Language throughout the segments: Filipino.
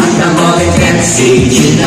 Andiamo a vedersi, ci da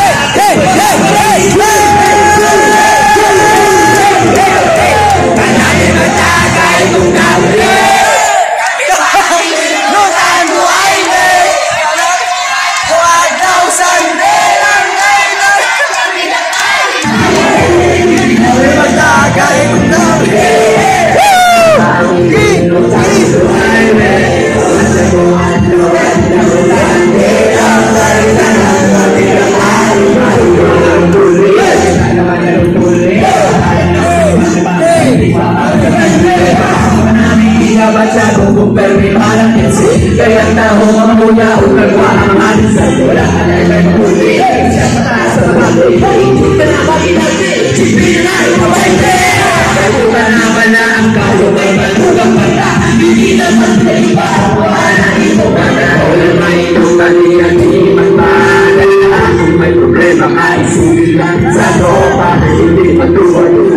masyadong kumpermihan Kaya tao ang muna o nagwahaman Sa wala na nagpuli Sa mataas na pagkakas Punta na pagkakas Sipin na ipapayte Kaya naman ang kalumay Matugang mata Hindi na magkaiba Wala ito ka na Wala may itong kanilang Hindi Kung may problema ka Isulid lang sa tropa Hindi matuwag